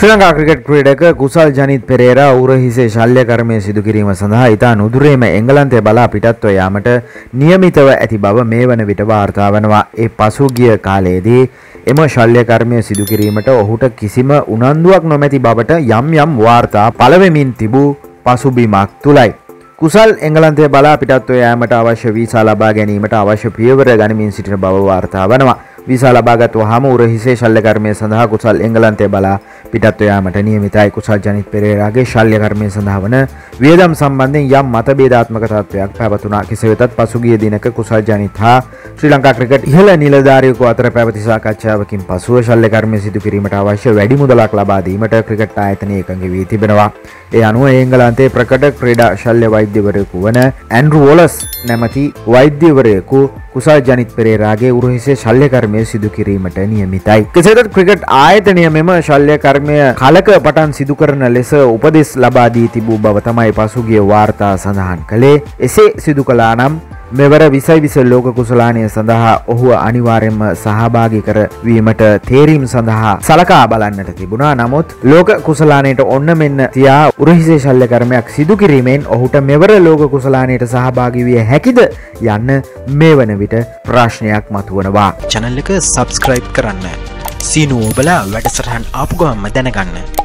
ශ්‍රී Lanka cricket ක්‍රීඩක කුසල් ජනිත් පෙරේරා උරහිසේ ශල්‍ය කර්මය සිදු කිරීම සඳහා ඉතා නුදුරේම එංගලන්තය බලා පිටත්ව යාමට නියමිතව ඇති බව මේ වන විට වාර්තා වනවා. ඒ පසුගිය කාලයේදී එම ශල්‍ය කර්මය සිදු කිරීමට ඔහුට කිසිම උනන්දුවක් නොමැති බවට යම් යම් වාර්තා පළවෙමින් තිබූ පසුබිමක් තුලයි. කුසල් එංගලන්තය බලා පිටත්ව යාමට අවශ්‍ය වීසා ලබා ගැනීමට අවශ්‍ය පියවර ගනිමින් සිටින බව වාර්තා වනවා. වීසා ලබාගත්ව හම උරහිසේ ශල්්‍යකර්මය සඳහා කුසල් එංගලන්තය බලා පිටත්ව යාමට නියමිතයි කුසල් ජනිත් පෙරේරාගේ ශල්්‍යකර්මය සඳහා වන වියදම් සම්බන්ධයෙන් යම් මතබේදාත්මක තත්වයක් පැවතුනා කෙසවෙතත් පසුගිය දිනක කුසල් ජනිත් හා ශ්‍රී ලංකා ක්‍රිකට් ඉහළ නිලධාරියකු අතර පැවති සාකච්ඡාවකින් පසුව ශල්්‍යකර්මය සිදු කිරීමට අවශ්‍ය වැඩි මුදලක් ලබා දීමට ක්‍රිකට් ආයතනය එකඟ වී තිබෙනවා. ඒ අනුව එංගලන්තේ ප්‍රකට ක්‍රීඩා ශල්්‍ය වෛද්‍යවරයෙකු වන ඇන්ඩ්‍රු වෝලස් නැමති වෛද්‍යවරයෙකු කුසල් ජනිත් පෙරේරාගේ උරහිසේ ශල්්‍යකර්මය සිදු කිරීමට නියමිතයි. කෙසේතත් ක්‍රිකට් ආයතනය මෙම ශල්්‍යකර්මය කලක පටන් සිදු කරන ලෙස උපදෙස් ලබාදී තිබූ බව තමයි පසුගිය වාර්තා සඳහන් කළේ එසේ සිදු කලා නම් මෙවර විසයි විස ලෝක කුසලානය සඳහා ඔහුව අනිවාර්යෙන්ම සහභාගි කරවීමට තේරීම් සඳහා සලකා බලන්නට තිබුණා. නමුත් ලෝක කුසලානයට ඔන්න මෙන්න තියා උරහිසේ ශල්්‍ය කරමයක් සිදු කිරීමෙන් ඔහුට මෙවර ලෝක කුසලානයට සහභාගි විය හැකිද යන්න මේ වන විට ප්‍රශ්නයක් මතුවනවා. චැනල් එක සබස්ක්‍රයිබ් කරන්න. සීනුවෝබලා වැඩසටහන් ආපුගම්ම දැනගන්න.